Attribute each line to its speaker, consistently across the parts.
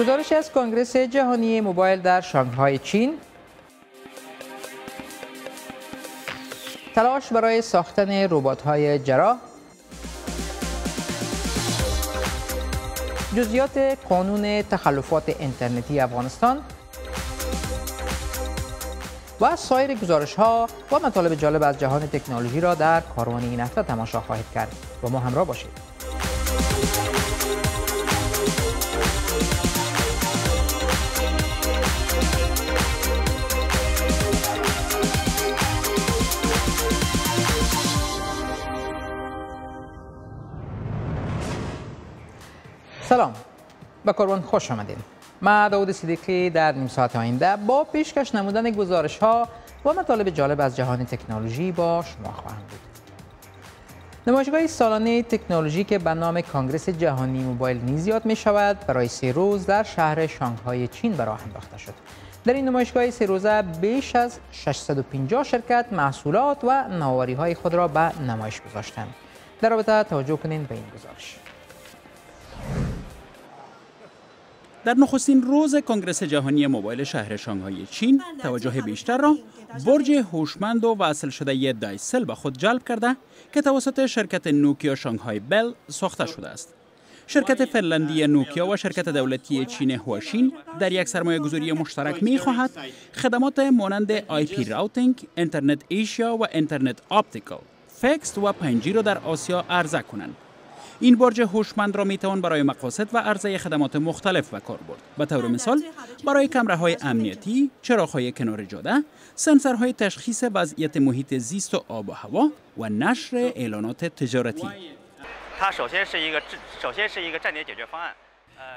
Speaker 1: گزارش از کنگرس جهانی موبایل در شانگهای چین. تلاش برای ساختن ربات‌های جراح. جزئیات قانون تخلفات اینترنتی افغانستان. و سایر گزارش ها و مطالب جالب از جهان تکنولوژی را در کاروان این هفته تماشا خواهید کرد. با ما همراه باشید. سلام. به کاروان خوش آمدید من داود صدیقی در نیم ساعت آینده با پیشکش نمودن گزارش ها و مطالب جالب از جهان تکنولوژی با شما خواهم بود. نمایشگاه سالانه تکنولوژی که به نام کانگرس جهانی موبایل نیز یاد می شود برای سه روز در شهر شانگهای چین به راه انداخته شد. در این نمایشگاه سه روزه بیش از 650 شرکت محصولات و نوآوری های خود را به نمایش گذاشتند. در رابطه توجه کنید به این گزارش.
Speaker 2: در نخستین روز کنگرس جهانی موبایل شهر شانگهای چین توجه بیشتر را برج هوشمند و وصل شده دایسل به خود جلب کرده که توسط شرکت نوکیا شانگهای بل ساخته شده است. شرکت فنلندی نوکیا و شرکت دولتی چین هواشین در یک سرمایه گذاری مشترک می خواهد خدمات مانند IP routing، اینترنت ایشیا و اینترنت optical، فکس و 5 را در آسیا عرضه کنند. این برج هوشمند را می‌توان برای مقاصد و عرضه خدمات مختلف به کار برد به طور مثال برای کمره های امنیتی چراغ کنار جاده سنسورهای تشخیص وضعیت محیط زیست و آب و هوا و نشر اعلانات تجارتی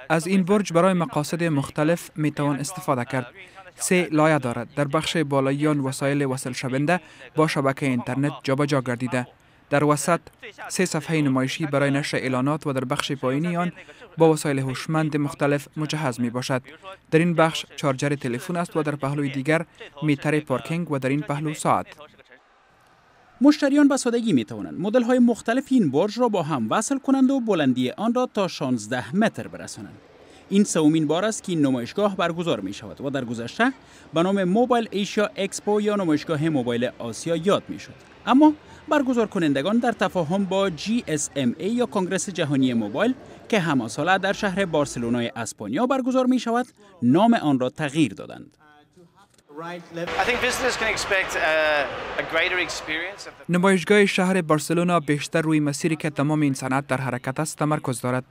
Speaker 3: از این برج برای مقاصد مختلف می توان استفاده کرد. سه لایه دارد. در بخش بالایی وسایل وصل شونده با شبکه اینترنت جابجا گردیده. در وسط سه صفحه نمایشی برای نشر اعلانات و در بخش پایینی آن با وسایل هوشمند مختلف مجهز می باشد. در این بخش charger تلفن است و در پهلوی دیگر meter پارکینگ و در این پهلو ساعت.
Speaker 2: مشتریان به سادگی می توانند مدل های مختلف این برج را با هم وصل کنند و بلندی آن را تا 16 متر برسانند. این سومین بار است که این نمایشگاه برگزار می شود و در گذشته به نام Mobile Asia Expo یا نمایشگاه موبایل آسیا یاد می شد. اما برگزار کنندگان در تفاهم با GSMA یا کنگرس جهانی موبایل که هماساله در شهر بارسلونای اسپانیا برگزار می شود نام آن را تغییر دادند.
Speaker 3: نمایشگاه شهر بارسلونا بیشتر روی مسیری که تمام این صنعت در حرکت است تمرکز دارد.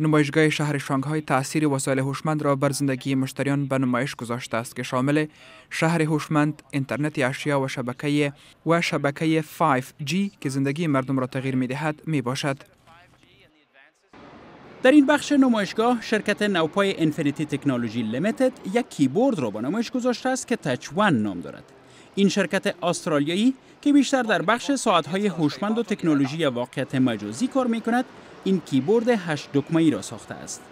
Speaker 3: نمایشگاه شهر شانگهای تاثیر وسایل هوشمند را بر زندگی مشتریان به نمایش گذاشته است که شامل شهر هوشمند، اینترنت اشیا و شبکه و شبکه 5G که زندگی مردم را تغییر می دهد می باشد.
Speaker 2: در این بخش نمایشگاه شرکت نوپای Infinity Technology Limited یک کیبورد را به نمایش گذاشته است که تچ نام دارد. این شرکت استرالیایی که بیشتر در بخش ساعت‌های هوشمند و تکنولوژی واقعیت مجازی کار می کند این کیبورد هشت ای را ساخته است.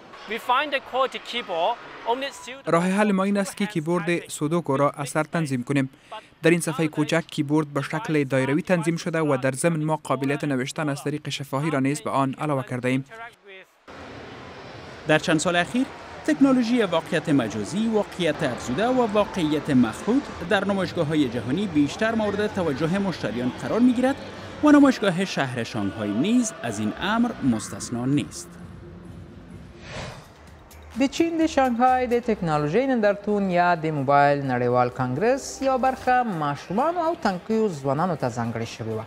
Speaker 3: راه حل ما این است که کیبورد سودوکو را از سر تنظیم کنیم. در این صفحه کوچک کیبورد به شکل دایروی تنظیم شده و در ضمن ما قابلیت نوشتن از طریق شفاهی را نیز به آن علاوه کرده ایم.
Speaker 2: در چند سال اخیر تکنولوژی واقعیت مجازی، واقعیت افزوده و واقعیت مخلوط در نمایشگاه های جهانی بیشتر مورد توجه مشتریان قرار می گیرد و نمایشگاه شهر شانگهای نیز از این امر مستثنا نیست.
Speaker 1: د چین د شانګهای د ټکنالوژۍ نندارتون یا د موبایل نړیوال کانګرس یا برخه ماشومان او تنکیو ځوانانو ته ځانګړې شوې وه.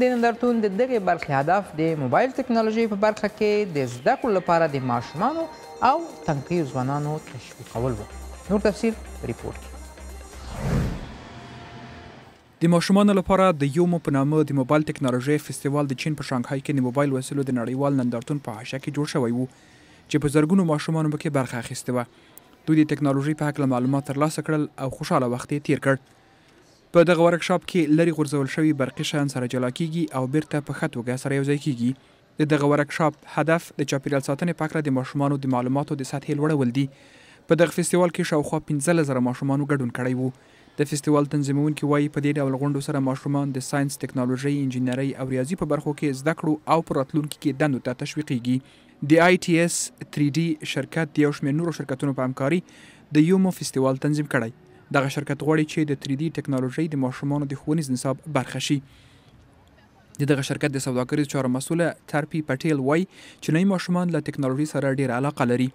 Speaker 1: د نندارتون د دغې برخې هدف د موبایل ټکنالوژۍ په برخه کې د زده کړو لپاره د ماشومانو او تنکیو ځوانانو تشویقول و نور تفصیل ریپورت
Speaker 3: د ماشومانو لپاره د یومو په نامه د موبایل ټکنالوژي فستیوال د چین په شانګهای کې د موبایل وسیلو د نړیوال نندارتون په حاشیه کې جوړ شوی وو چې په زرګونو ماشومان به کې برخه اخیسته و دوی د ټکنالوژي په اړه معلومات ترلاسه کړل او خوشاله وخت یې تیر کړ. په دغه ورکشاپ کې لری غورځول شوی برقي شیان سره جلا کیږي او بیرته په خط وګه سره یوځای کیږي د دغه ورکشاپ هدف د چاپیریال ساتنې په اړه د ماشومانو د معلوماتو د سطحې لوړول دي. په دغه فستیوال کې شاوخوا 15000 ماشومان ګډون کړی وو د فستیوال تنظیمونکي وایي په دې ډول غونډو سره ماشومان د ساينس ټکنالوژي انجینرۍ او ریاضي په برخو کې زده کړو او په راتلونکي کې دندو ته تشویقیږي. د آی ټي اس 3D شرکت د یو شمېر نورو شرکتونو په همکاري د یومو فستیوال تنظیم کړی. دغه شرکت غواړي چې د 3D ټکنالوژي د ماشومانو د ښوونیز نصاب برخه شي. د دغه شرکت د سوداګریز چارو مسوله ترپی پټیل وای چې نوی ماشومان له ټکنالوژي سره ډیر علاقه لري.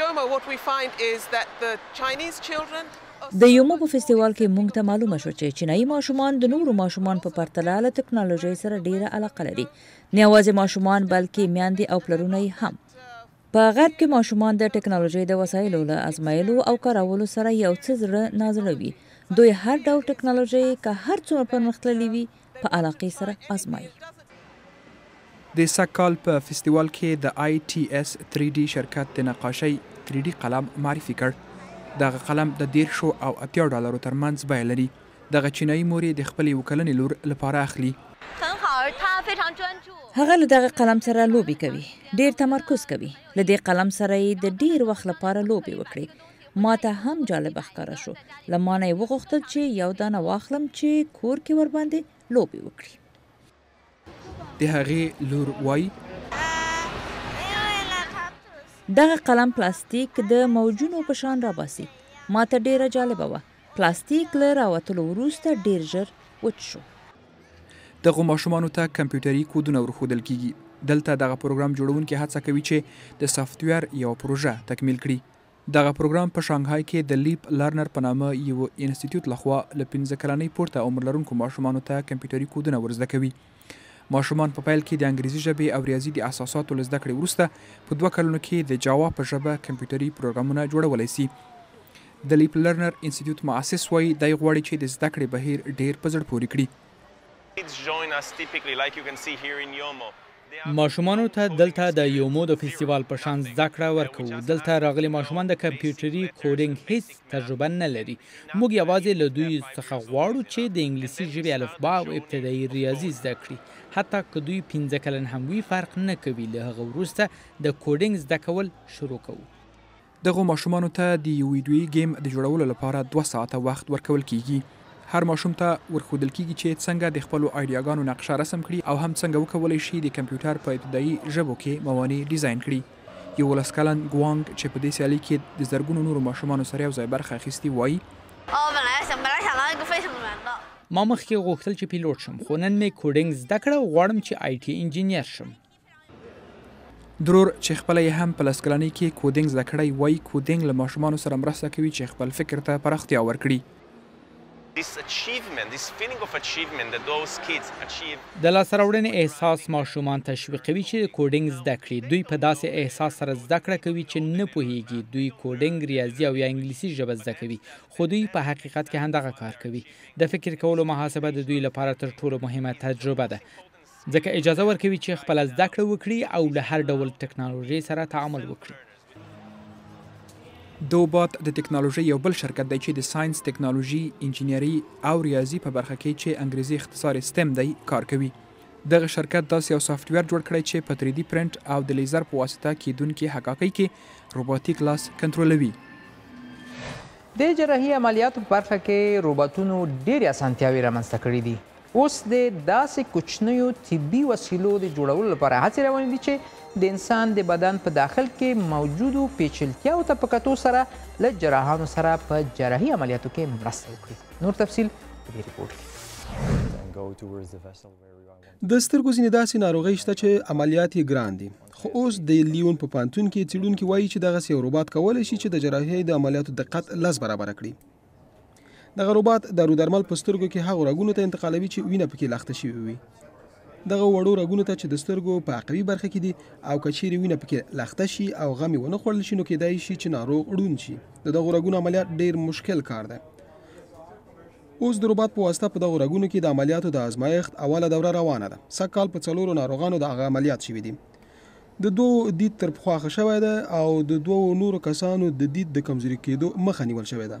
Speaker 4: YoMo, what we find is that the Chinese children
Speaker 5: د یومو په فستیوال کې مونږ ته معلومه شو چې چینایي ماشومان د نورو ماشومان په پرتله له ټکنالوژي سره ډیره علاقه لري. نه یوازې ماشومان بلکې میاندې او پلرونه هم. په غرب کې ماشومان د ټکنالوژي د وسایلو له ازمایلو او کارولو سره یو څه زړه نازړه وي. دوی هر ډول ټکنالوژي که هر څومره پرمختللي وي په علاقې سره آزمایي
Speaker 3: د سکال په فستیوال کې د آی ټي اس 3D شرکت د نقاشۍ 3D قلم معرفي کړ دغه قلم د دېرشو او اتیا ډالرو ترمنځ بیه لري. دغه چینایي مورې د خپلې وکلنې لور لپاره اخلي.
Speaker 5: هغه له دغه قلم سره لوبي کوي ډیر تمرکز کوي. له دې قلم سره یې د ډیر وخت لپاره لوبي وکړي ما ته هم جالب ښکاره شو. لمانه یې وغوښتل چې یو دانه واخلم چې کور کې ور باندې لوبي وکړي.
Speaker 3: د هغې لور وای
Speaker 5: دغه قلم پلاستیک د موجونو په شان راباسي. ما ته ډیره جالبه وه. پلاستیک له راوتلو وروسته ډیر ژر وچ شو.
Speaker 3: دغه ماشومانو ته کمپیوټري کودونه ورښودل کیږي. دلته دغه پروګرام جوړونکي هڅه کوي چې د سافټویر یو پروژه تکمیل کړي. دغه پروګرام په شانګهای کې د Leap Learner په نامه یو انسټیټیوټ لخوا ل 15 کلنۍ پورته عمر لرونکو ماشومانو ته کمپیوټري کودونه ورزده کوي ماشومان په پیل کې د انګریزي ژبې او ریاضي د اساساتو له زده کړې وروسته په دوه کلونو کې د جاوا په ژبه کمپیوټري پروګرامونه جوړولی سي. د لیپ لرنر انسټیټیوټ مؤسس وایي دی غواړي چې د زده کړې بهیر ډیر په زړه پورې کړي.
Speaker 6: ماشومانو ته دلته د یومو د فستیوال په شان زده کړه ورکوو. دلته راغلي ماشومان د کمپیوټري کوډینګ هیڅ تجربه نه لري موږ یوازې له دوی څخه غواړو چې د انګلیسي ژبې الفبا او ابتدایي ریاضي زده کړي حتی که دوی 15 کلن هم وي فرق نه کوي له هغه وروسته د کوډینګ زده کول شروع کوو
Speaker 3: دغه ماشومانو ته د یو ویډیوي گیم د جوړولو لپاره 2 ساعته وخت ورکول کیږي هر ماشوم ته ورښودل کیږي چې څنګه د خپل ایډیاګانو نقشه رسم کړي او هم څنګه وکولای شي د کمپیوټر په ابتدایي ژبو کې موانع ډیزاین کړي یو ولسکلن ګوانګ چې په دې سیالي کې د زرګونو نورو ماشومانو سره یو ځای برخه اخیستي وایي
Speaker 6: ما مخکې غوښتل چې پیلوټ شم خو نن مې کوډینګ زده کړه غواړم چې آی ټي انجینیر شم.
Speaker 3: درور چې خپل یې هم په لسکلانی کې کوډینګ زده کړی وای کوډینګ له ماشومان سره مرسته کوي چې خپل فکر ته پراختیا ورکړي.
Speaker 6: د لاسته احساس ماشومان تشویقوي چې کوډینګ زده کړي. دوی په داسې احساس سره زده کړه کوي چې نه پوهیږي. دوی کوډینګ ریاضي او یا انګلیسي ژبه زده کوي. خو دوی په حقیقت کې هم دغه کار کوي. د فکر کولو محاسبه د دوی لپاره تر ټولو مهمه تجربه ده. ځکه اجازه ورکوي چې خپل زده کړه وکړي او له هر ډول ټکنالوژي سره تعامل وکړي
Speaker 3: دوبات د ټکنالوژي یو بل شرکت دی چې د ساينس ټکنالوژي انجینری او ریاضي په برخه کې چې انګریزي اختصار STEM دی کار کوي. دغه شرکت داسې یو سافټویر جوړ کړی چې په 3D پرنٹ او د لیزر په واسطه کیدونکو حقایق کې روبوټیک لاس کنټرولوي
Speaker 1: د جراحي عملیاتو په برخه کې روبوټونو ډېرې اسانتیاوې رامنځته کړي دي اوس د داسې کوچنیو طبي وسیلو د جوړولو لپاره هڅې روانې دي چې د انسان د بدن په داخل کې موجودو پیچلتیاو ته په کتو سره له جراحانو سره په جراحي عملیاتو کې مرسته وکړي. نور تفصیل په دې ریپورت کې.
Speaker 7: د سترګو ځینې داسې ناروغۍ شته چې عملیات یې ګران دي. خو اوس د لیون په پانتون کې څېړونکي وایي چې دغه یو روبوټ کولی شي چې د جراحۍ د عملیاتو دقت لس برابره کړي دغه روبوټ دارو درمل په سترګو کې هغو رګونو ته انتقالوي چې وینه پکې لخته شوې وي. دغه وړو رګونو ته چې د سترګو په عقبي برخه کې دي او کچېرې وینه پکې لخته شي او غم یې ونه خوړل شي نو کېدای شي چې ناروغ ړوند شي. د دغه رګونو عملیات ډیر مشکل کار دی. اوس د روبوټ په واسطه په دغه رګونو کې د عملیاتو د ازمایښت اوله دوره روانه ده. سږ په څلورو ناروغانو د هغه عملیات شوي دي. د دوو دید تر پخوا ښه شوی ده او د دوو نورو کسانو د دید د کمزوري کېدو مخه نیول شوې ده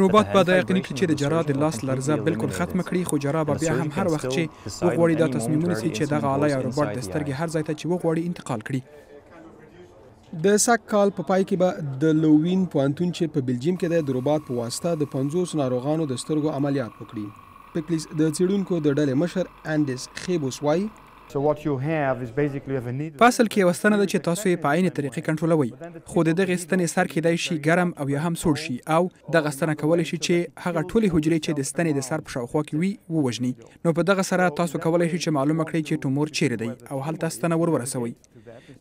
Speaker 3: روبوټ به دا یقیني کړي چې د جراح د لاس لرزه بالکل ختم کړي خو جراح به بیا هم هر وخت چې وغواړي دا تصمیم ونیسي چې دغه آله یا روبوټ د سترګې هر ځای ته چې وغواړي انتقال کړي.
Speaker 8: د سک کال په پای کې به د لووین پوانتون چې په بلجیم کې د دروبات په واسطه د 50 ناروغانو د سترګو عملیات وکړي. پکلیس د چیرونکو د ډلې مشر انډیس خیبوس وای
Speaker 3: فاصل کې وستنه ده چې تاسو یې په عین طریقې کنټرولوي خو د دغه ستنې سر کېدای شي ګرم او یا هم سوړ شي او دغه ستنه کولای شي چې هغه ټولې حجرې چې د ستنې د سر په شاوخوا کې وي ووژني. نو په دغه سره تاسو کولای شئ چې معلومه کړئ چې ټومور چیرې دی او هلته ستنه ور ورسوي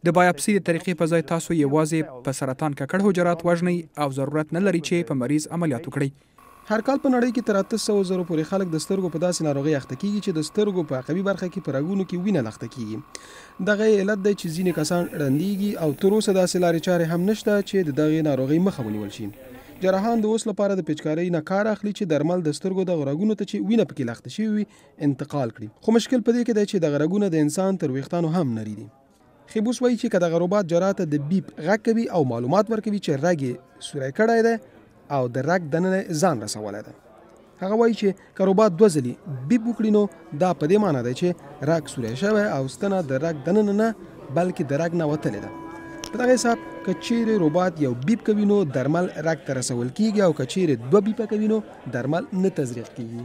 Speaker 3: د بایوپسي د طریقې په ځای تاسو یوازې په سرطان ککړ حجرات وژنئ او ضرورت نه لري چې په مریض عملیات وکړئ
Speaker 8: هر کال په نړۍ کې تر 800 زره پورې خلک د سترګو په داسې ناروغي اخته کیږي چې د سترګو په عقبي برخه کې پرګونو کې وینه لخته کیږي دغه علت دی چې ځینې کسان رندېږي او تر اوسه داسې لارې چارې هم نشته چې دغه ناروغي مخه ونیول شي. جراحان د اوس لپاره د پیچکارۍ نه کار اخلي چې درمل د سترګو د غرګونو ته چې وینه پکې لخته شي وي انتقال کړي. خو مشکل په دې کې دی چې د غرګونو د انسان تر ویښتانو هم نری دي خیبوس وایي چې کله غروبات جراته د بیب غږ کوي او معلومات ورکوي چې رګ سورای کړای دی او د رګ دننه ځان رسولای دی. هغه وایي چې کاروبار دوه ځلې بیب وکړي نو دا په دې معنی دی چې راک سوری شوی او ستنه د راک دننه نه بلکې د راک نه وتلې ده. په دغه حساب کچېره روبات یو بیب کوي نو درمل راک ته رسول کیږي او کچېره دوه بیب کوي نو درمل نه تزریق کیږي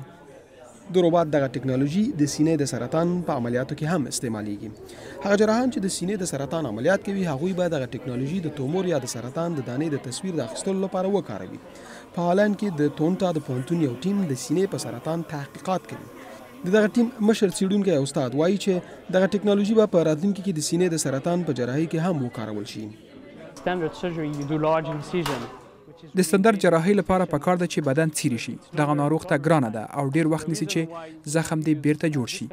Speaker 8: د روبات دغه ټکنالوژي د سینې د سرطان په عملیاتو کې هم استعمالیږي. هغه جراحان چې د سینې د سرطان عملیات کوي هغوی به دغه ټکنالوژي د تومور یا د سرطان د دانې د تصویر د اخیستلو لپاره وکاروي. په هالند کې د تونټا د پونتون یو ټیم د سینې په سرطان تحقیقات کوي. دغه ټیم مشر څېړونکی استاد وایي چې دغه ټکنالوژي به په راتلونکي کې د سینې د سرطان په جراحي کې هم وکارول شي.
Speaker 9: Standard surgery, you do large incision.
Speaker 3: د ستندر جراحي لپاره پکار ده چې بدن څیري شي. دغه ناروغ ته ګرانه ده او ډیر وخت نیسي چې زخم دې بیرته جوړ شي.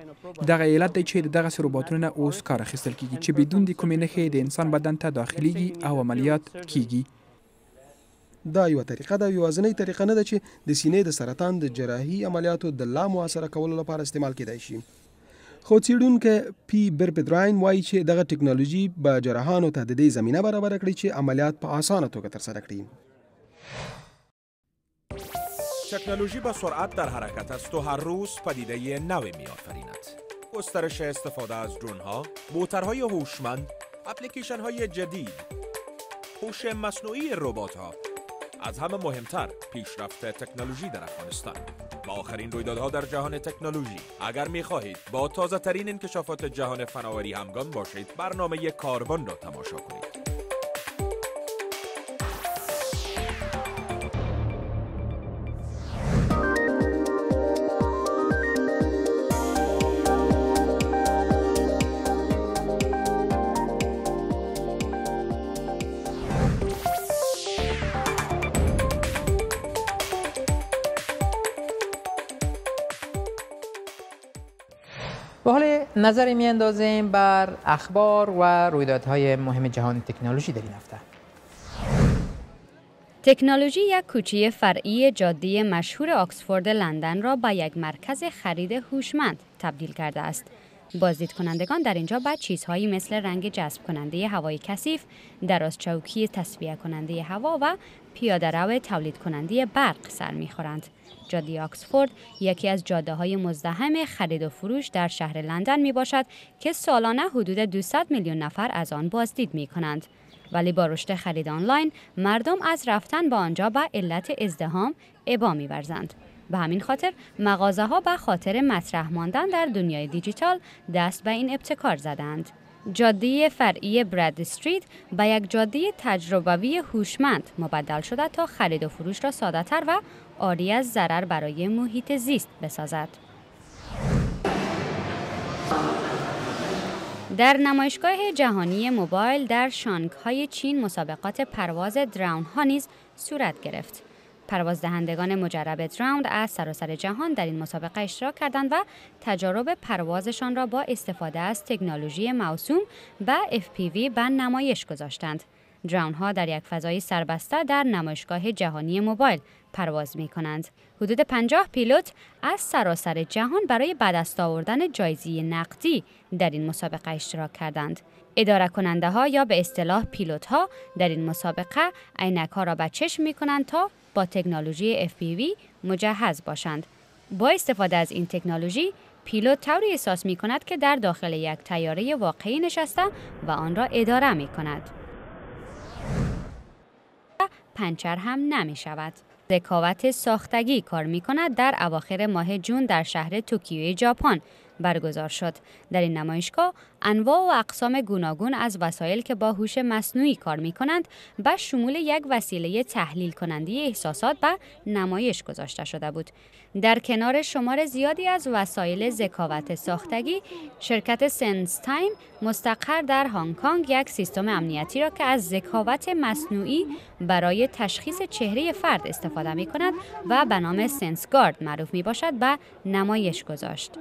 Speaker 3: دغه علت دی چې دغه روبوټونه اوس کار اخیستل کیږي چې بدون د کومې نښې د انسان بدن ته داخليږي او عملیات کیږي.
Speaker 8: دا یو طریقه ده یوازنۍ طریقه نه ده چې د سینې د سرطان د جراحي عملیاتو د لا موثره کولو لپاره استعمال کېدای شي. خو څېړونکي پی برپدراین وایي چې دغه ټکنالوژي به جراحانو ته د دې زمينه برابر کړي چې عملیات په اسانه توګه ترسره کړي
Speaker 10: تکنولوژی با سرعت در حرکت است و هر روز پدیده نوی می آفریند. گسترش استفاده از درون ها، موترهای هوشمند، اپلیکیشن های جدید، هوش مصنوعی ربات ها، از همه مهمتر پیشرفت تکنولوژی در افغانستان. با آخرین رویدادها در جهان تکنولوژی اگر می خواهید با تازه ترین انکشافات جهان فناوری همگام باشید برنامه کاروان را تماشا کنید.
Speaker 1: به حال نظر می اندازیم بر اخبار و رویدادهای مهم جهان تکنولوژی در این هفته
Speaker 11: تکنولوژی یک کوچه فرعی جاده مشهور آکسفورد لندن را به یک مرکز خرید هوشمند تبدیل کرده است. بازدید کنندگان در اینجا بعد چیزهایی مثل رنگ جذب کننده هوای کثیف، دراز چوکی تصفیه کننده هوا و پیاده رو تولید کننده برق سر می‌خورند. جاده آکسفورد یکی از جاده های مزدحم خرید و فروش در شهر لندن می باشد که سالانه حدود 200 میلیون نفر از آن بازدید می کنند. ولی با رشد خرید آنلاین مردم از رفتن به آنجا به علت ازدهام ابا میورزند. به همین خاطر مغازه ها به خاطر مطرح ماندن در دنیای دیجیتال دست به این ابتکار زدند. جاده فرعی براد استریت به یک جاده تجربوی هوشمند مبدل شده تا خرید و فروش را سادهتر و آری از ضرر برای محیط زیست بسازد. در نمایشگاه جهانی موبایل در شانگهای چین مسابقات پرواز درون ها نیز صورت گرفت. پرواز دهندگان مجرب دراوند از سراسر جهان در این مسابقه اشتراک کردند و تجارب پروازشان را با استفاده از تکنولوژی موسوم و FPV به نمایش گذاشتند. درون ها در یک فضای سربسته در نمایشگاه جهانی موبایل پرواز می کنند. حدود 50 پیلوت از سراسر جهان برای به دست آوردن جایزه نقدی در این مسابقه اشتراک کردند. اداره کننده ها یا به اصطلاح پیلوت ها در این مسابقه عینک ها را به چشم می کنند تا با تکنولوژی FPV مجهز باشند. با استفاده از این تکنولوژی پیلوت طوری احساس می کند که در داخل یک تیاره واقعی نشسته و آن را اداره می کند. پنچر هم نمی شود. ذکاوت ساختگی کار می کند در اواخر ماه جون در شهر توکیوی ژاپن برگزار شد. در این نمایشگاه انواع و اقسام گوناگون از وسایل که با هوش مصنوعی کار می کنند به شمول یک وسیله تحلیل کننده احساسات و نمایش گذاشته شده بود. در کنار شمار زیادی از وسایل ذکاوت ساختگی، شرکت SenseTime مستقر در هنگ کنگ یک سیستم امنیتی را که از ذکاوت مصنوعی برای تشخیص چهره فرد استفاده می کند و به نام SenseGuard معروف می باشد به نمایش گذاشت.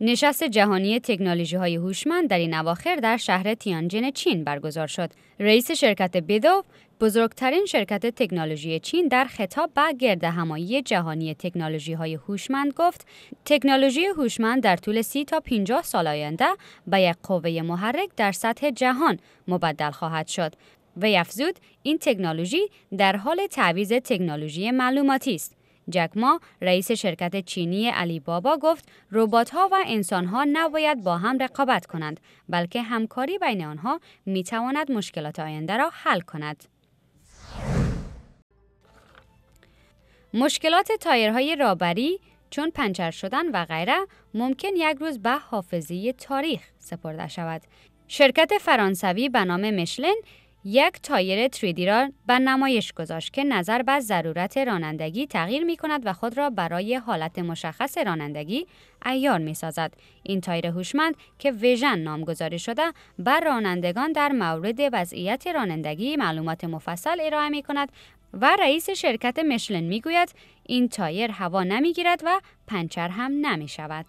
Speaker 11: نشست جهانی تکنولوژی های هوشمند در این اواخر در شهر تیانجن چین برگزار شد. رئیس شرکت Baidu بزرگترین شرکت تکنولوژی چین در خطاب به گرد همایی جهانی تکنولوژی های هوشمند گفت تکنولوژی هوشمند در طول سی تا 50 سال آینده به یک قوه محرک در سطح جهان مبدل خواهد شد و افزود این تکنولوژی در حال تعویض تکنولوژی معلوماتی است جکما رئیس شرکت چینی علی بابا گفت ربات ها و انسان ها نباید با هم رقابت کنند بلکه همکاری بین آنها می تواند مشکلات آینده را حل کند. مشکلات تایرهای rubber ی چون پنچر شدن و غیره ممکن یک روز به حافظه تاریخ سپرده شود. شرکت فرانسوی به نام Michelin یک تایر 3D را به نمایش گذاشت که نظر به ضرورت رانندگی تغییر می کند و خود را برای حالت مشخص رانندگی عیار می سازد. این تایر هوشمند که Vision نامگذاری شده بر رانندگان در مورد وضعیت رانندگی معلومات مفصل ارائه می کند و رئیس شرکت مشلن می گوید این تایر هوا نمی گیرد و پنچر هم نمی شود.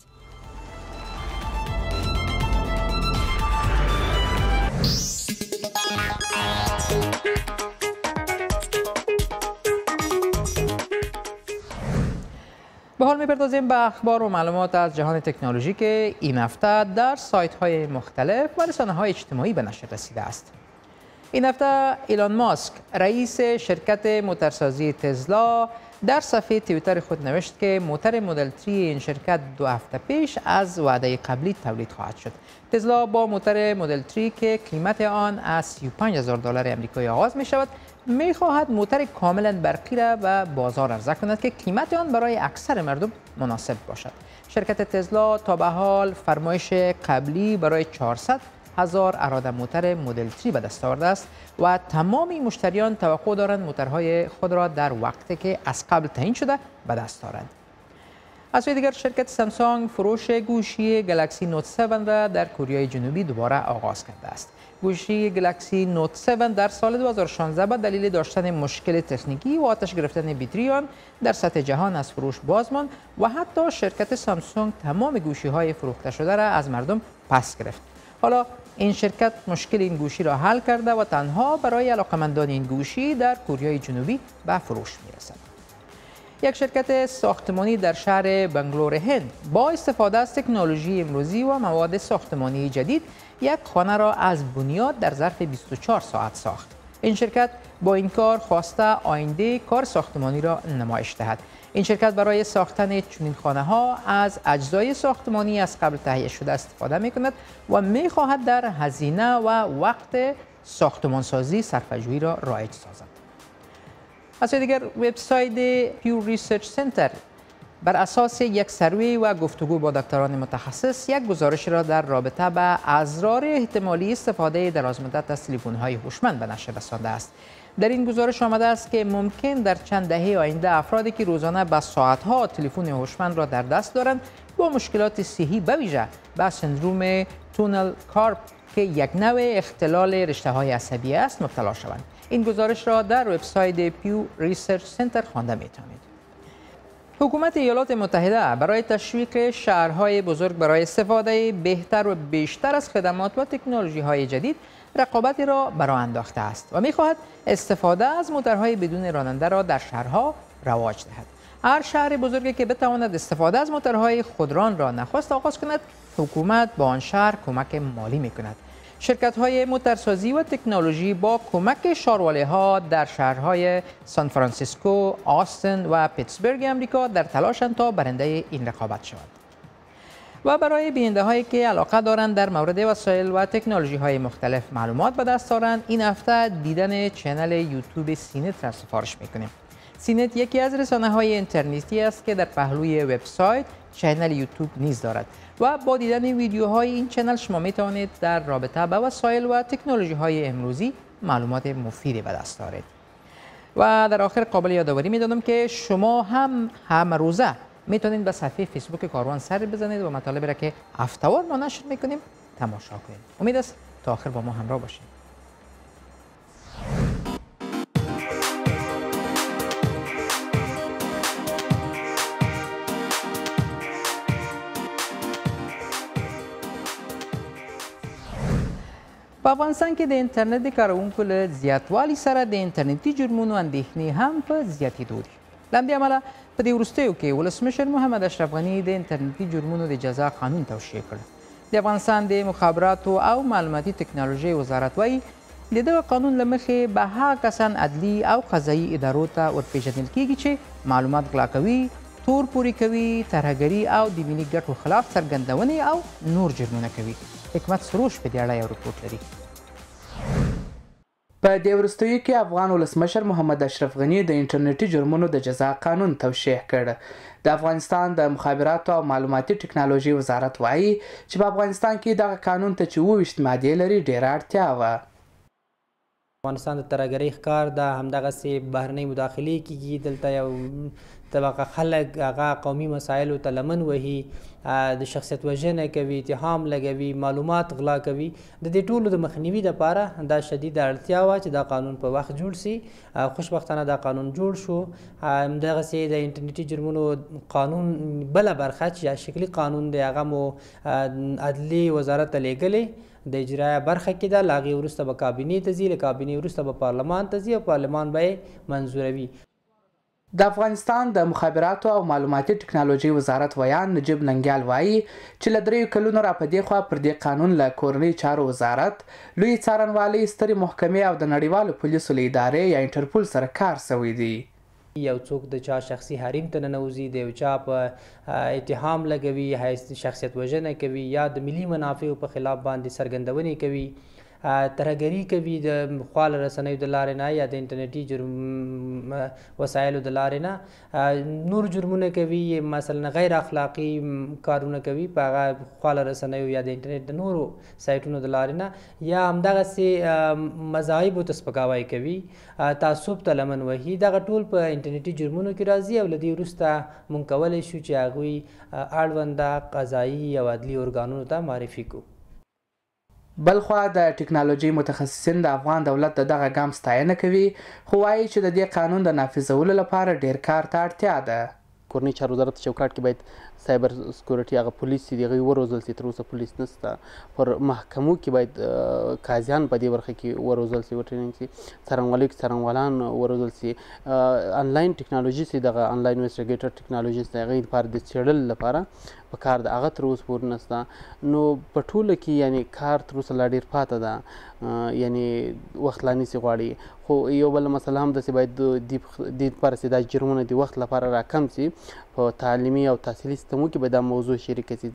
Speaker 1: به حال می‌پردازیم به اخبار و معلومات از جهان تکنولوژی که این هفته در سایت های مختلف و رسانه های اجتماعی به نشر رسیده است. این هفته ایلان ماسک رئیس شرکت موترسازی تزلا در صفحه توییتر خود نوشت که موتر مدل 3 این شرکت دو هفته پیش از وعده قبلی تولید خواهد شد. تزلا با موتر مدل 3 که قیمت آن از 35 هزار دلار آمریکایی آغاز می شود می خواهد موتر کاملا برقی را به بازار عرضه کند که قیمت آن برای اکثر مردم مناسب باشد. شرکت تزلا تا به حال فرمایش قبلی برای 400 هزار اراده موتر مدل 3 به دست آورده است و تمامی مشتریان توقع دارند موترهای خود را در وقتی که از قبل تعیین شده به دست آورند. از سوی دیگر شرکت سامسونگ فروش گوشی گلکسی نوت 7 را در کره جنوبی دوباره آغاز کرده است. گوشی گلکسی نوت 7 در سال 2016 به دلیل داشتن مشکل تکنیکی و آتش گرفتن بیتری آن در سطح جهان از فروش باز ماند و حتی شرکت سامسونگ تمام گوشی های فروخته شده را از مردم پس گرفت. حالا این شرکت مشکل این گوشی را حل کرده و تنها برای علاقمندان این گوشی در کره جنوبی به فروش می‌رسد. یک شرکت ساختمانی در شهر بنگلور هند با استفاده از تکنولوژی امروزی و مواد ساختمانی جدید یک خانه را از بنیاد در ظرف 24 ساعت ساخت. این شرکت با این کار خواسته آینده کار ساختمانی را نمایش دهد. این شرکت برای ساختن چنین خانه ها از اجزای ساختمانی از قبل تهیه شده استفاده می کند و می خواهد در هزینه و وقت ساختمانسازی صرفه‌جویی را رایج سازد. از دیگر وبسایت Pew Research Center بر اساس یک سروی و گفتگو با دکتران متخصص یک گزارش را در رابطه به اضرار احتمالی استفاده درازمدت از های هوشمند به نشر رسانده است. در این گزارش آمده است که ممکن در چند دهه آینده افرادی که روزانه به ساعتها تلفن هوشمند را در دست دارند با مشکلات صحی بویژه به سندروم تونل کارپل که یک نوع اختلال رشته های عصبی است مبتلا شوند. این گزارش را در وبسایت Pew Research Center خوانده می‌توانید حکومت ایالات متحده برای تشویق شهرهای بزرگ برای استفاده بهتر و بیشتر از خدمات و تکنولوژی های جدید رقابتی را به راه انداخته است و می‌خواهد استفاده از موترهای بدون راننده را در شهرها رواج دهد. هر شهر بزرگی که بتواند استفاده از موترهای خودران را نخست آغاز کند حکومت با آن شهر کمک مالی می کند شرکت های موترسازی و تکنولوژی با کمک شاروالی ها در شهرهای سان فرانسیسکو، آستن و پیتسبرگ امریکا در تلاشند تا برنده این رقابت شوند. و برای بیننده هایی که علاقه دارند در مورد وسایل و تکنولوژی های مختلف معلومات به دست آرند این هفته دیدن channel یوتیوب CNET را سفارش می‌کنیم CNET یکی از رسانه های اینترنتی است که در پهلوی وبسایت channel یوتیوب نیز دارد و با دیدن ویدیوهای این channel شما می توانید در رابطه با وسایل و تکنولوژی های امروزی معلومات مفیدی به دست آرید و در آخر قابل یادآوری می که شما همه روزه می‌تونید به صفحه فیسبوک کاروان سر بزنید و مطالبی را که هفتهوار ما نشر می‌کنیم تماشا کنید. امید است تا آخر با ما همراه باشید. په افغانستان کې د انټرنیټ د کارونکو له زیاتوالي سره د انټرنیټي جرمونو اندېښنې هم په زیاتېدو دي له همدې امله په دې وروستیو کې ولسمشر محمد اشرف غني د انټرنیټي جرمونو د جزا قانون توشیح کړ د افغانستان د مخابراتو او معلوماتي ټکنالوژي وزارت وایي د دغه قانون له مخې به هغه کسان عدلي او قضایي ادارو ته ورپېژندل کیږي چې معلومات غلا کوي تور پوري کوي ترهګري او د ملي ګټو خلاف څرګندونې او نور جرمونه کوي حکمت سروش په دې اړه یو رپورټ لري.
Speaker 12: په دې وروستیو کې افغان ولسمشر محمد اشرف غنی د انټرنیټي جرمونو د جزا قانون توشیح کړ. د افغانستان د مخابراتو او معلوماتي ټکنالوژي وزارت وایي چې په افغانستان کې دغه قانون ته چې وویشت مادې لري ډېره اړتیا وه
Speaker 13: افغانستان د ترهګرۍ ښکار د همدغسې بهرنۍ مداخلې کیږي دلته یو طبقه خلک هغه قومي مسایلو ته لمن وهي د شخصیت وژنه کوي اتهام لګوي معلومات غلا کوي. د دې ټولو د مخنیوي لپاره دا شدید اړتیا وه چې دا قانون په وخت جوړ سي. خوشبختانه دا قانون جوړ شو. همدغسې د انټرنیټي جرمونو قانون بله برخه چې شکلي قانون دی هغه مو عدلي وزارت ته لیږلی د اجرا برخه کې ده. لاغي وروسته به کابینې ته ځي له کابینې وروسته به پارلمان ته ځي او پارلمان به منظوروي.
Speaker 12: د افغانستان د مخابراتو او معلوماتي ټکنالوژي وزارت ویان نجیب ننګیال وایي چې له دریو کلونو را په دې خوا پر دې قانون له کورنۍ چارو وزارت لوی څارنوالۍ سترې محکمې او د نړیوالو پولیسو ادارې یا انټرپول سره کار سوی دی
Speaker 13: یو څوک د چا شخصي حریم ته ننوځي د یو چا په اتهام لګوي شخصیت وژنه کوي یا د ملي منافعو په خلاف باندې څرګندونې کوي ترهګري کوي د خپل رسنیو د لارې نه یا د انټرنیټي جرم وسایلو د لارې نه. نور جرمونه کوي مثلا غیر اخلاقی کارونه کوي په هغه خپل رسنیو یا د انټرنیټ د نورو سایټونو د لارې نه. یا همدغه سي مذاهب ته سپکاوی کوي. تعصب ته لمن وهي. دغه ټول په انټرنیټي جرمونو کې راځي او لدی وروسته مونږ کولای شو چې هغوی اړونده قضایي او عدلي ارګانونو ته معرفي کړو
Speaker 12: بلخوا د ټکنالوژي متخصصین د افغان دولت د دغه ګام ستاینه کوي خو وایي چې د دې قانون د نافذولو لپاره ډیر کار ته اړتیا ده.
Speaker 14: کورنۍ چارو وزارت چوکاټ کې باید سایبر سکیورټي هغه پولیس دي هغه وروزل سي تر اوسه پولیس نشته پر محکمو کې باید قاضیان په دې برخه کې وروزل سي وټریننګ سي څرنګوالي کې څرنګوالان وروزل سي انلاین ټکنالوژي سي دغه انلاین انویسټیګیټر ټکنالوژي سي هغه لپاره د چیرل لپاره په کار د هغه تر اوسه پورې نشته. نو په ټوله کې یعنی کار تر اوسه لا ډیر پاته ده یعنی وخت لا نیسي غواړي. خو یو بل مسله هم داسې باید د دې لپاره چې دا جرمونه د وخت لپاره راکم سي په تعلیمي او تحصیلي سیستمو کې به دا موضوع شریکه سي.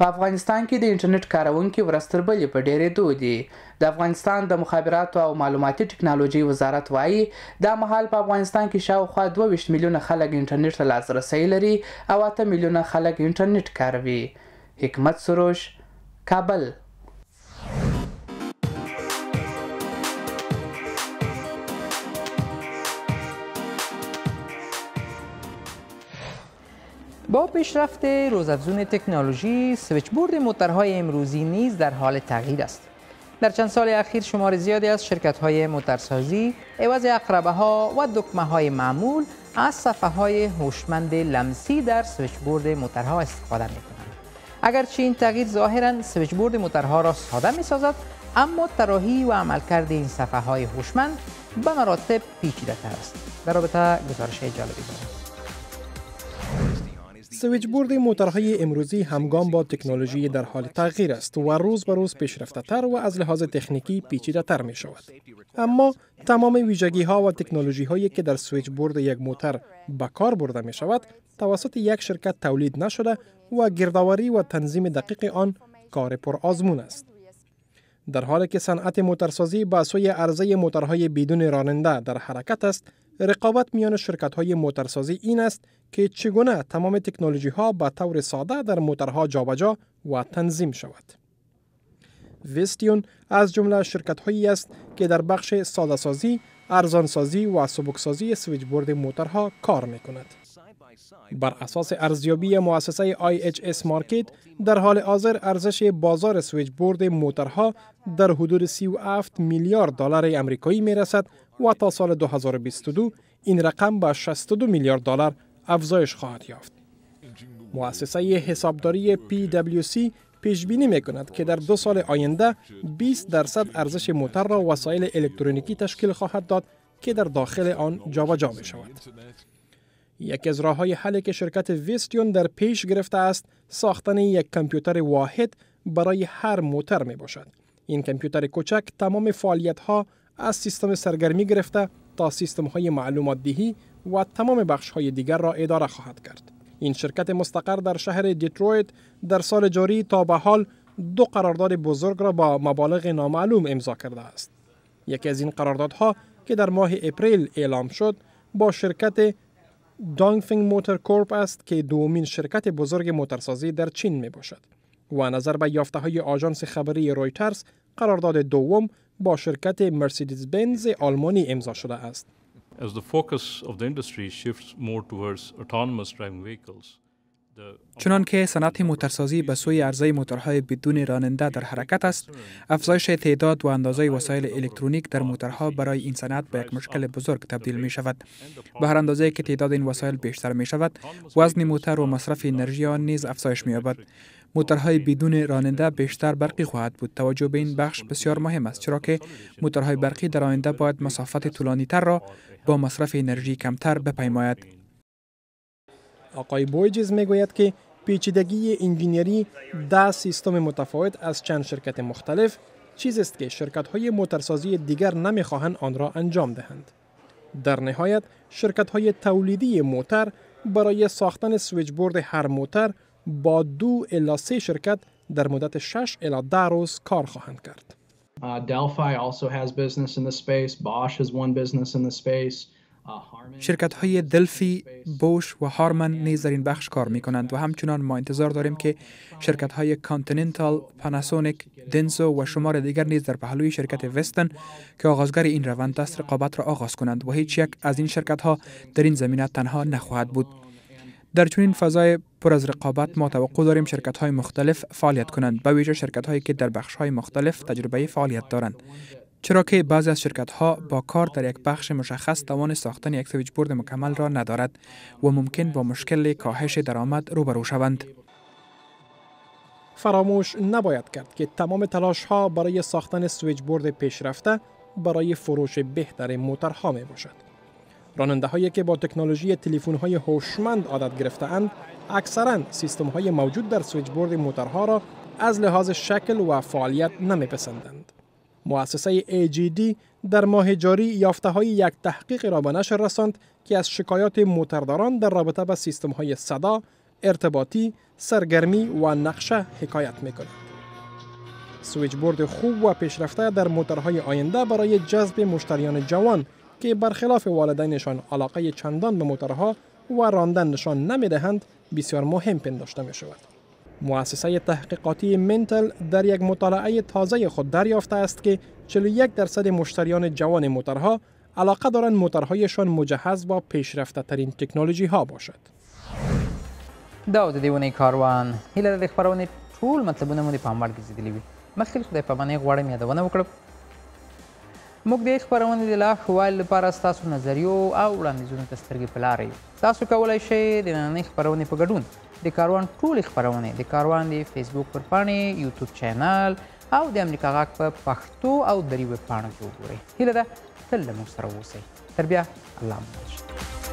Speaker 12: په افغانستان کې د انټرنیټ کارونکي ورستر بلې په ډېرېدو دي. د افغانستان د مخابراتو او معلوماتي ټکنالوژي وزارت وایي دا مهال په افغانستان کې شاوخوا 22 میلیونه خلک انټرنیټ ته لاسرسی لري او 8 میلیونه خلک انټرنیټ کاروي. حکمت سروش کابل
Speaker 1: با پیشرفت روزافزون تکنولوژی switchboard موترهای امروزی نیز در حال تغییر است. در چند سال اخیر شمار زیادی از شرکت های موترسازی عوض عقربه ها و دکمه های معمول از صفحه های هوشمند لمسی در switchboard موترها استفاده می کنند اگرچه این تغییر ظاهرا switchboard موترها را ساده می سازد اما طراحی و عملکرد این صفحه های هوشمند به مراتب پیچیده تر است. در رابطه گزارش جالبی دارم.
Speaker 7: switchboard موتورهای امروزی همگام با تکنولوژی در حال تغییر است و روز به روز پیشرفته تر و از لحاظ تکنیکی پیچیده تر می شود. اما تمام ویژگی ها و تکنولوژی هایی که در سویچ بورد یک موتور به کار برده می شود توسط یک شرکت تولید نشده و گردآوری و تنظیم دقیق آن کار پر آزمون است. در حالی که صنعت موتورسازی با سوی عرضه موتورهای بدون راننده در حرکت است، رقابت میان شرکت های موتورسازی این است که چگونه تمام تکنولوژی ها به طور ساده در موتورها جابجا و تنظیم شود. Visteon از جمله شرکت هایی است که در بخش ساده سازی، ارزان سازی و سبک سازی switchboard موتورها کار می کند. بر اساس ارزیابی مؤسسه IHS Markit در حال حاضر ارزش بازار switchboard موتورها در حدود 37 میلیارد دلار امریکایی می رسد و تا سال 2022 این رقم به 62 میلیارد دلار افزایش خواهد یافت. مؤسسه حسابداری PwC پیش بینی می کند که در دو سال آینده 20 درصد ارزش موتر را وسایل الکترونیکی تشکیل خواهد داد که در داخل آن جابجا می شود. یکی از راه های حلی که شرکت ویستیون در پیش گرفته است ساختن یک کامپیوتر واحد برای هر موتر می باشد. این کامپیوتر کوچک تمام فعالیت ها از سیستم سرگرمی گرفته تا سیستم های معلومات دهی و تمام بخش های دیگر را اداره خواهد کرد. این شرکت مستقر در شهر دیترویت در سال جاری تا به حال دو قرارداد بزرگ را با مبالغ نامعلوم امضا کرده است. یکی از این قراردادها که در ماه اپریل اعلام شد با شرکت Dongfeng Motor Corp است که دومین شرکت بزرگ موتورسازی در چین می باشد و نظر به یافته های آژانس خبری رویترز قرارداد دوم با شرکت مرسیدس بنز آلمانی امضا شده است.
Speaker 15: As the focus of the industry shifts more towards autonomous driving vehicles,
Speaker 3: چنان که صنعت موتورسازی به سوی عرضه موتورهای بدون راننده در حرکت است افزایش تعداد و اندازه وسایل الکترونیک در موتورها برای این صنعت به یک مشکل بزرگ تبدیل می شود به هر اندازه که تعداد این وسایل بیشتر می شود وزن موتور و مصرف انرژی آن نیز افزایش می یابد موتورهای بدون راننده بیشتر برقی خواهد بود توجه به این بخش بسیار مهم است چرا که موتورهای برقی در آینده باید مسافت طولانی تر را با مصرف انرژی کمتر بپیماید
Speaker 7: آقای بویجز می‌گوید که پیچیدگی انجینیری ده سیستم متفاوت از چند شرکت مختلف چیزی است که شرکت های موتورسازی دیگر نمی‌خواهند آن را انجام دهند. در نهایت شرکت های تولیدی موتر برای ساختن switchboard هر موتر با دو الا سه شرکت در مدت 6 الا 10 روز کار خواهند کرد.
Speaker 16: Uh, Delphi also has business in the space. Bosch has one business in the space.
Speaker 3: شرکت های دلفی، بوش و هارمن نیز در این بخش کار می کنند و همچنان ما انتظار داریم که شرکت های کانتیننتال، پاناسونیک، دنزو و شمار دیگر نیز در پهلوی شرکت ویستیون که آغازگر این روند است رقابت را آغاز کنند و هیچ یک از این شرکت ها در این زمینه تنها نخواهد بود. در چنین فضای پر از رقابت ما توقع داریم شرکت های مختلف فعالیت کنند به ویژه شرکت هایی که در بخش های مختلف تجربه فعالیت دارند چرا که بعضی از شرکت ها با کار در یک بخش مشخص توان ساختن یک switchboard مکمل را ندارد و ممکن با مشکل کاهش درآمد روبرو شوند.
Speaker 7: فراموش نباید کرد که تمام تلاش ها برای ساختن switchboard پیشرفته برای فروش بهتر موتورها می باشد. راننده هایی که با تکنولوژی تلفن های هوشمند عادت گرفته اند اکثرا سیستم های موجود در سویچ بورد موتورها را از لحاظ شکل و فعالیت نمیپسندند. مؤسسه AGD در ماه جاری یافته های یک تحقیق را به نشر رساند که از شکایات موترداران در رابطه با سیستم های صدا، ارتباطی، سرگرمی و نقشه حکایت می کند. سویچ بورد خوب و پیشرفته در موتورهای آینده برای جذب مشتریان جوان که برخلاف والدینشان علاقه چندان به موتورها و راندن نشان نمی دهند بسیار مهم پنداشته می شود. مؤسسه تحقیقاتی منتل در یک مطالعه تازه خود دریافته است که 41 درصد مشتریان جوان موتورها علاقه دارند موتورهایشان مجهز با پیشرفته ترین تکنولوژی ها باشد.
Speaker 1: دا د دې اونۍ کاروان هیله ده خبرونه ټول مطلبونه مو ګرځېدلي وي مخکې خدای پاماني غواړم یادونه وکړم موږ د خپرونې د لا ښه والي لپاره ستاسو نظریو او وړاندیزونو ته سترګې په لاره یو. تاسو کولی شئ د نننۍ خپرونې په ګډون د کاروان ټولې خپرونې د کاروان د فیسبوک پر پاڼې یوټیوب چینل او د امریکا غږ په پښتو او دری ویب پاڼو کې وګورئ. هیله ده تل له موږ سره اوسئ. تر بیا الله مو